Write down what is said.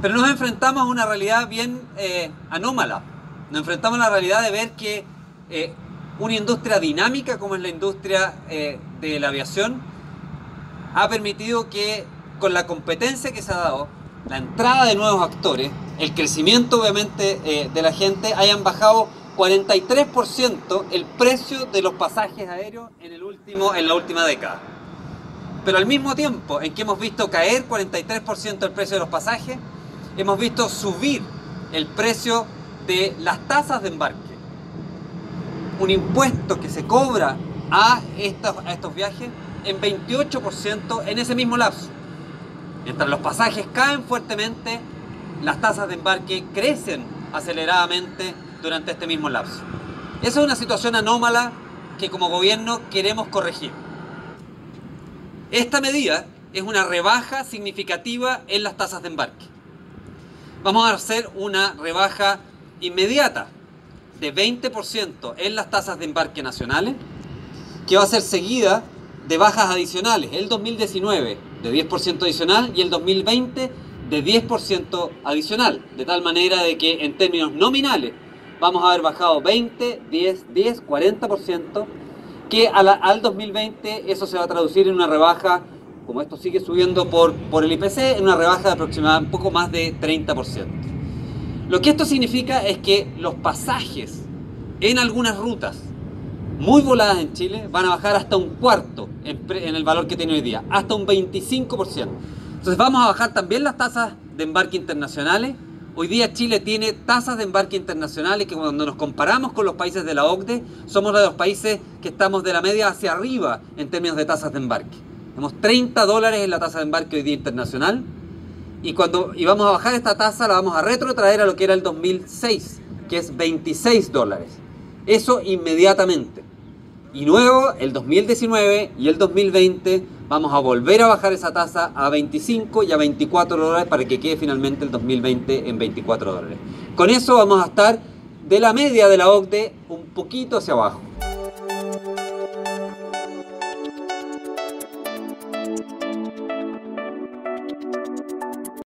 Pero nos enfrentamos a una realidad bien eh, anómala. Nos enfrentamos a la realidad de ver que eh, una industria dinámica como es la industria eh, de la aviación ha permitido que con la competencia que se ha dado, la entrada de nuevos actores, el crecimiento obviamente de la gente, hayan bajado 43% el precio de los pasajes aéreos en, el último, en la última década. Pero al mismo tiempo en que hemos visto caer 43% el precio de los pasajes, hemos visto subir el precio de las tasas de embarque. Un impuesto que se cobra a estos, viajes en 28% en ese mismo lapso. Mientras los pasajes caen fuertemente, las tasas de embarque crecen aceleradamente durante este mismo lapso. Esa es una situación anómala que como gobierno queremos corregir. Esta medida es una rebaja significativa en las tasas de embarque. Vamos a hacer una rebaja inmediata de 20% en las tasas de embarque nacionales, que va a ser seguida de bajas adicionales, el 2019 de 10% adicional y el 2020 de 10% adicional, de tal manera de que en términos nominales vamos a haber bajado 20, 10, 10, 40%, que al 2020 eso se va a traducir en una rebaja, como esto sigue subiendo por, por el IPC, en una rebaja de aproximadamente un poco más de 30%. Lo que esto significa es que los pasajes en algunas rutas muy voladas en Chile van a bajar hasta un cuarto en, en el valor que tiene hoy día, hasta un 25%. Entonces vamos a bajar también las tasas de embarque internacionales Hoy día Chile tiene tasas de embarque internacionales que cuando nos comparamos con los países de la OCDE, somos de los países que estamos de la media hacia arriba en términos de tasas de embarque. Tenemos 30 dólares en la tasa de embarque hoy día internacional y cuando vamos a bajar esta tasa la vamos a retrotraer a lo que era el 2006, que es 26 dólares. Eso inmediatamente. Y luego el 2019 y el 2020 vamos a volver a bajar esa tasa a 25 y a 24 dólares para que quede finalmente el 2020 en 24 dólares. Con eso vamos a estar de la media de la OCDE un poquito hacia abajo.